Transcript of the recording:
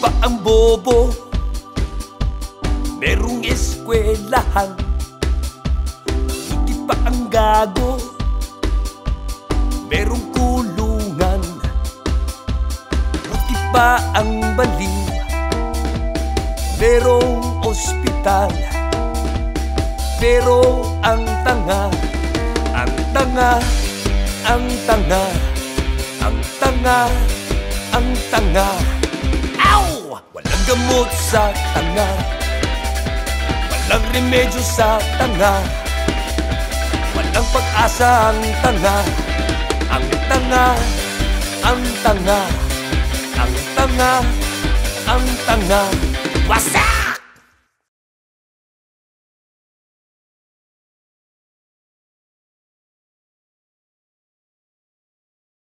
Pa ang bobo. Merong eskwelahan Buti pa ang gago. Merong kulungan Buti pa ang baliw Merong ospital Pero ang tanga. Ang tanga Ang tanga. Ang tanga Ang tanga. Ow! Walang gamot sa tanga. Walang remedyo sa tanga. Walang pag-asa ang tanga. Ang tanga Ang tanga. Ang tanga Ang tanga. Wasa!